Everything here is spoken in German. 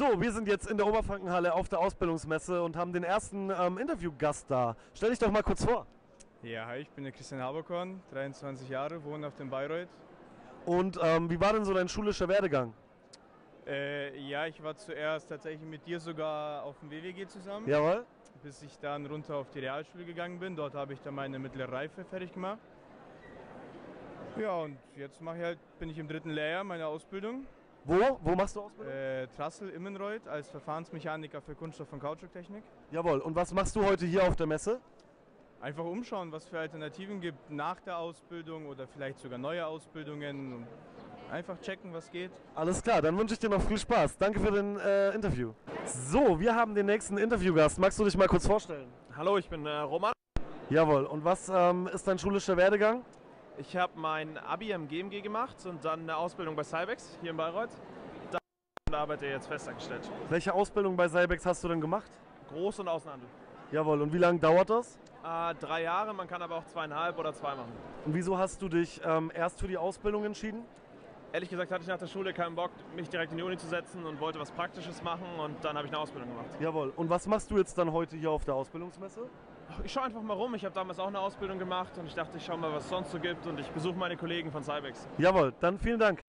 So, wir sind jetzt in der Oberfrankenhalle auf der Ausbildungsmesse und haben den ersten ähm, Interviewgast da. Stell dich doch mal kurz vor. Ja, hi, ich bin der Christian Haberkorn, 23 Jahre, wohne auf dem Bayreuth. Und ähm, wie war denn so dein schulischer Werdegang? Äh, ja, ich war zuerst tatsächlich mit dir sogar auf dem WWG zusammen, Jawohl. bis ich dann runter auf die Realschule gegangen bin. Dort habe ich dann meine mittlere Reife fertig gemacht. Ja, und jetzt mache ich halt, bin ich im dritten Lehrjahr meiner Ausbildung. Wo? Wo machst du Ausbildung? Äh, Trassel Immenreuth als Verfahrensmechaniker für Kunststoff- und Kautschuktechnik. Jawohl. Und was machst du heute hier auf der Messe? Einfach umschauen, was für Alternativen gibt nach der Ausbildung oder vielleicht sogar neue Ausbildungen. Einfach checken, was geht. Alles klar, dann wünsche ich dir noch viel Spaß. Danke für den äh, Interview. So, wir haben den nächsten Interviewgast. Magst du dich mal kurz vorstellen? Hallo, ich bin äh, Roman. Jawohl. Und was ähm, ist dein schulischer Werdegang? Ich habe mein Abi am GMG gemacht und dann eine Ausbildung bei Cybex hier in Bayreuth. Da arbeite ich jetzt festangestellt. Welche Ausbildung bei Cybex hast du denn gemacht? Groß- und Außenhandel. Jawohl. Und wie lange dauert das? Äh, drei Jahre, man kann aber auch zweieinhalb oder zwei machen. Und wieso hast du dich ähm, erst für die Ausbildung entschieden? Ehrlich gesagt hatte ich nach der Schule keinen Bock, mich direkt in die Uni zu setzen und wollte was Praktisches machen und dann habe ich eine Ausbildung gemacht. Jawohl. Und was machst du jetzt dann heute hier auf der Ausbildungsmesse? Ich schaue einfach mal rum. Ich habe damals auch eine Ausbildung gemacht und ich dachte, ich schaue mal, was es sonst so gibt und ich besuche meine Kollegen von Cybex. Jawohl. Dann vielen Dank.